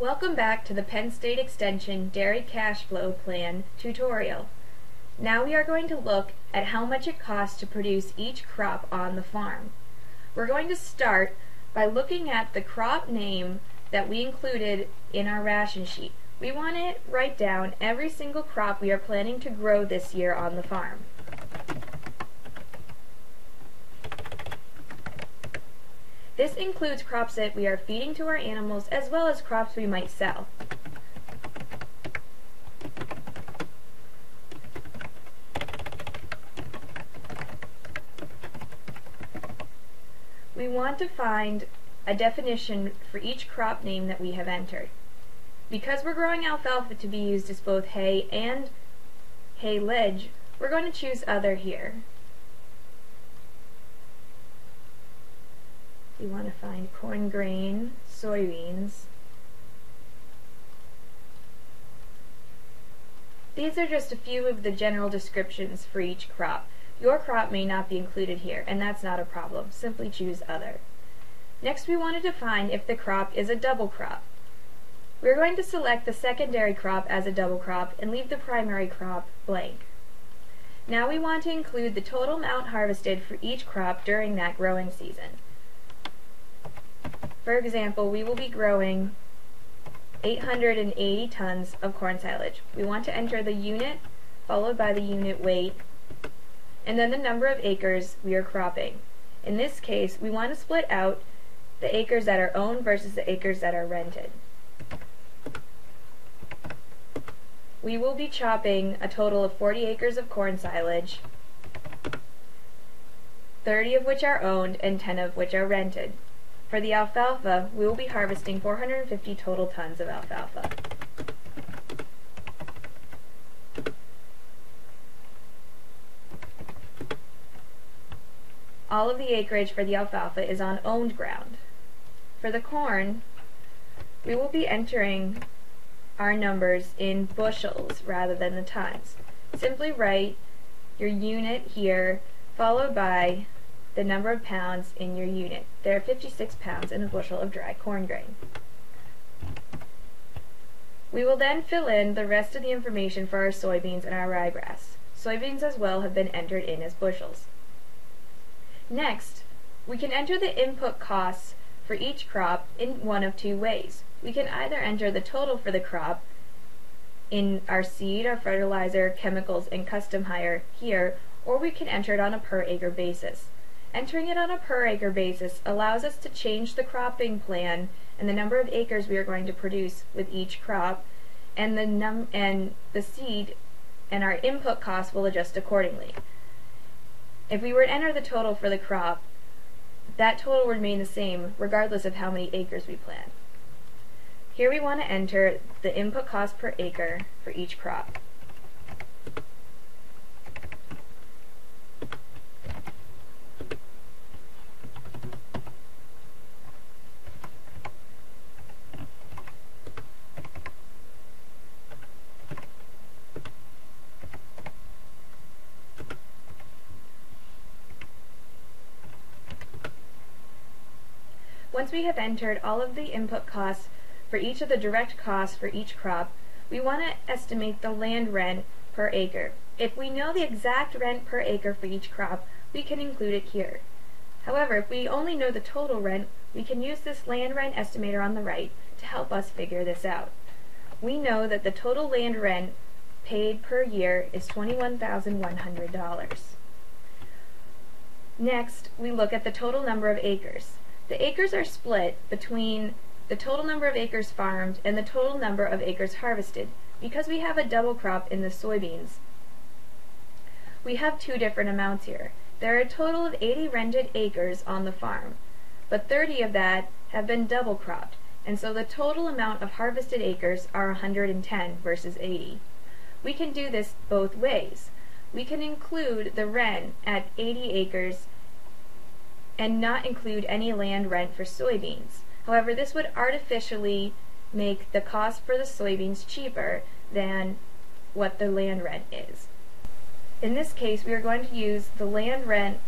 Welcome back to the Penn State Extension Dairy Cash Flow Plan tutorial. Now we are going to look at how much it costs to produce each crop on the farm. We're going to start by looking at the crop name that we included in our ration sheet. We want to write down every single crop we are planning to grow this year on the farm. This includes crops that we are feeding to our animals as well as crops we might sell. We want to find a definition for each crop name that we have entered. Because we're growing alfalfa to be used as both hay and haylage, we're going to choose other here. We want to find corn grain, soybeans. These are just a few of the general descriptions for each crop. Your crop may not be included here, and that's not a problem. Simply choose Other. Next we want to define if the crop is a double crop. We're going to select the secondary crop as a double crop and leave the primary crop blank. Now we want to include the total amount harvested for each crop during that growing season. For example, we will be growing 880 tons of corn silage. We want to enter the unit followed by the unit weight and then the number of acres we are cropping. In this case, we want to split out the acres that are owned versus the acres that are rented. We will be chopping a total of 40 acres of corn silage, 30 of which are owned and 10 of which are rented. For the alfalfa, we will be harvesting 450 total tons of alfalfa. All of the acreage for the alfalfa is on owned ground. For the corn, we will be entering our numbers in bushels rather than the tons. Simply write your unit here, followed by the number of pounds in your unit. There are 56 pounds in a bushel of dry corn grain. We will then fill in the rest of the information for our soybeans and our ryegrass. Soybeans as well have been entered in as bushels. Next, we can enter the input costs for each crop in one of two ways. We can either enter the total for the crop in our seed, our fertilizer, chemicals, and custom hire here, or we can enter it on a per acre basis. Entering it on a per acre basis allows us to change the cropping plan and the number of acres we are going to produce with each crop and the num and the seed and our input costs will adjust accordingly. If we were to enter the total for the crop, that total would remain the same regardless of how many acres we plant. Here we want to enter the input cost per acre for each crop. Once we have entered all of the input costs for each of the direct costs for each crop, we want to estimate the land rent per acre. If we know the exact rent per acre for each crop, we can include it here. However, if we only know the total rent, we can use this land rent estimator on the right to help us figure this out. We know that the total land rent paid per year is $21,100. Next, we look at the total number of acres. The acres are split between the total number of acres farmed and the total number of acres harvested. Because we have a double crop in the soybeans, we have two different amounts here. There are a total of 80 rented acres on the farm, but 30 of that have been double cropped, and so the total amount of harvested acres are 110 versus 80. We can do this both ways. We can include the rent at 80 acres and not include any land rent for soybeans. However, this would artificially make the cost for the soybeans cheaper than what the land rent is. In this case, we are going to use the land rent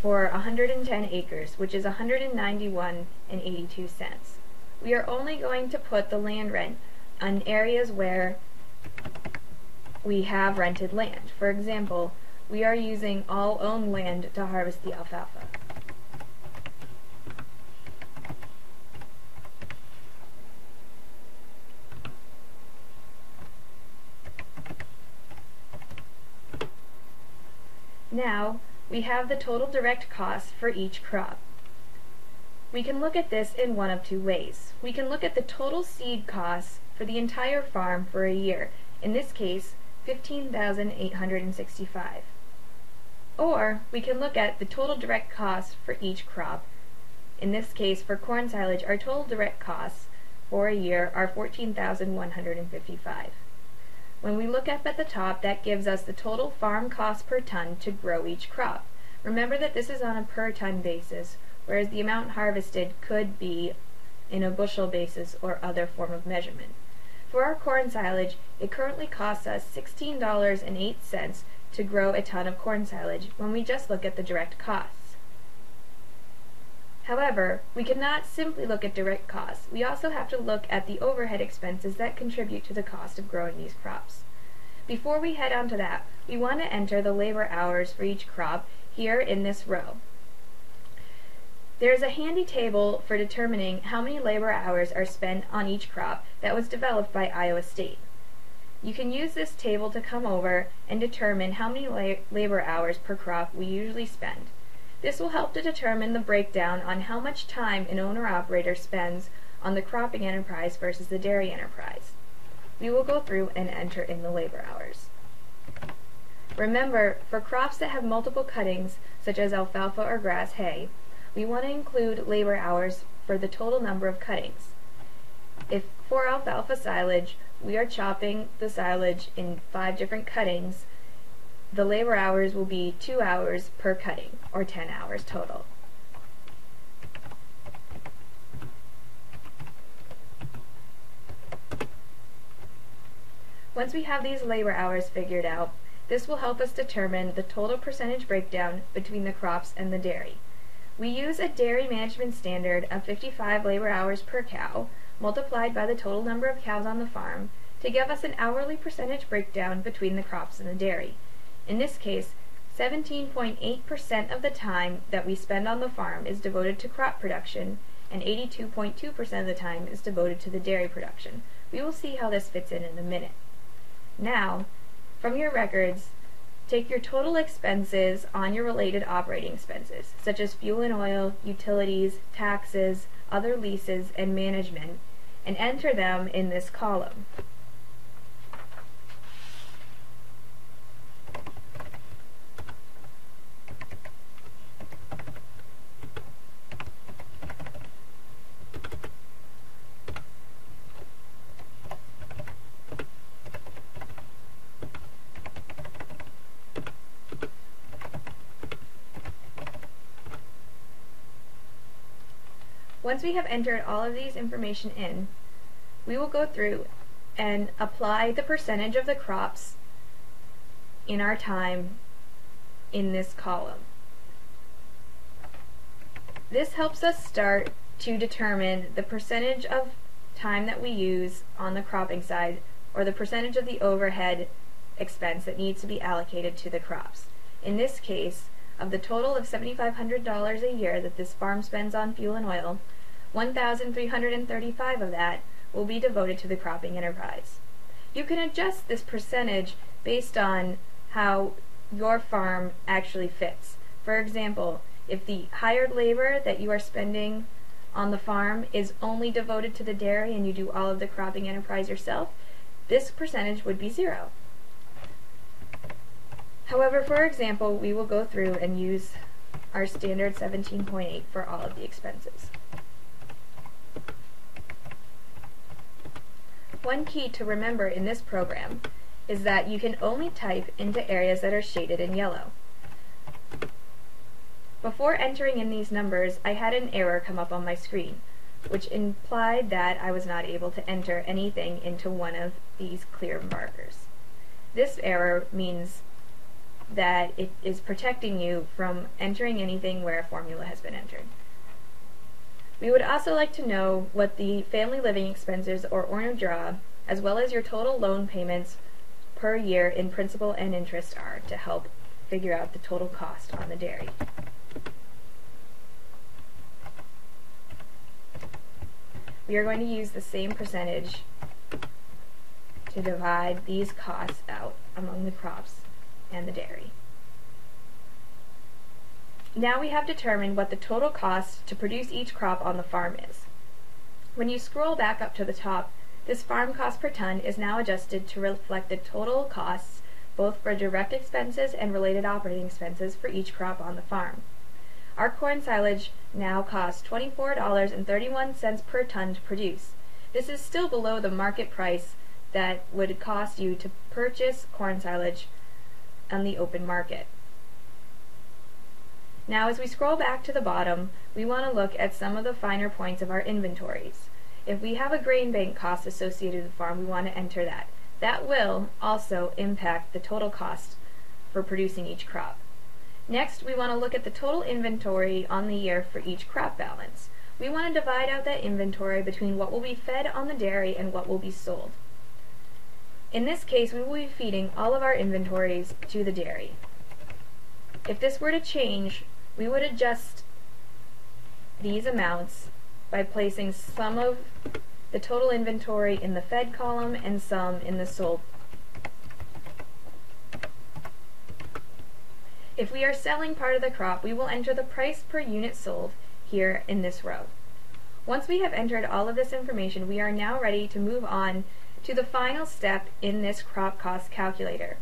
for 110 acres, which is 191 and 82 cents. we are only going to put the land rent on areas where we have rented land. For example, we are using all owned land to harvest the alfalfa. Now, we have the total direct cost for each crop. We can look at this in one of two ways. We can look at the total seed costs for the entire farm for a year, in this case, 15,865. Or we can look at the total direct costs for each crop. In this case, for corn silage, our total direct costs for a year are 14,155. When we look up at the top, that gives us the total farm cost per ton to grow each crop. Remember that this is on a per ton basis, whereas the amount harvested could be in a bushel basis or other form of measurement. For our corn silage, it currently costs us $16.08 to grow a ton of corn silage when we just look at the direct costs. However, we cannot simply look at direct costs. We also have to look at the overhead expenses that contribute to the cost of growing these crops. Before we head on to that, we want to enter the labor hours for each crop here in this row. There is a handy table for determining how many labor hours are spent on each crop that was developed by Iowa State. You can use this table to come over and determine how many la labor hours per crop we usually spend. This will help to determine the breakdown on how much time an owner-operator spends on the cropping enterprise versus the dairy enterprise. We will go through and enter in the labor hours. Remember, for crops that have multiple cuttings, such as alfalfa or grass hay, we want to include labor hours for the total number of cuttings. If for alfalfa silage, we are chopping the silage in five different cuttings, the labor hours will be 2 hours per cutting, or 10 hours total. Once we have these labor hours figured out, this will help us determine the total percentage breakdown between the crops and the dairy. We use a dairy management standard of 55 labor hours per cow, multiplied by the total number of cows on the farm, to give us an hourly percentage breakdown between the crops and the dairy. In this case, 17.8% of the time that we spend on the farm is devoted to crop production, and 82.2% of the time is devoted to the dairy production. We will see how this fits in in a minute. Now, from your records, take your total expenses on your related operating expenses, such as fuel and oil, utilities, taxes, other leases, and management, and enter them in this column. Once we have entered all of these information in, we will go through and apply the percentage of the crops in our time in this column. This helps us start to determine the percentage of time that we use on the cropping side or the percentage of the overhead expense that needs to be allocated to the crops. In this case, of the total of $7,500 a year that this farm spends on fuel and oil, 1,335 of that will be devoted to the cropping enterprise. You can adjust this percentage based on how your farm actually fits. For example, if the hired labor that you are spending on the farm is only devoted to the dairy and you do all of the cropping enterprise yourself, this percentage would be zero. However, for example, we will go through and use our standard 17.8 for all of the expenses. One key to remember in this program is that you can only type into areas that are shaded in yellow. Before entering in these numbers, I had an error come up on my screen, which implied that I was not able to enter anything into one of these clear markers. This error means that it is protecting you from entering anything where a formula has been entered. We would also like to know what the family living expenses or ORNR as well as your total loan payments per year in principal and interest are to help figure out the total cost on the dairy. We are going to use the same percentage to divide these costs out among the crops and the dairy. Now we have determined what the total cost to produce each crop on the farm is. When you scroll back up to the top, this farm cost per ton is now adjusted to reflect the total costs both for direct expenses and related operating expenses for each crop on the farm. Our corn silage now costs $24.31 per ton to produce. This is still below the market price that would cost you to purchase corn silage on the open market. Now as we scroll back to the bottom, we want to look at some of the finer points of our inventories. If we have a grain bank cost associated with the farm, we want to enter that. That will also impact the total cost for producing each crop. Next, we want to look at the total inventory on the year for each crop balance. We want to divide out that inventory between what will be fed on the dairy and what will be sold. In this case, we will be feeding all of our inventories to the dairy. If this were to change, we would adjust these amounts by placing some of the total inventory in the fed column and some in the sold. If we are selling part of the crop, we will enter the price per unit sold here in this row. Once we have entered all of this information, we are now ready to move on to the final step in this crop cost calculator.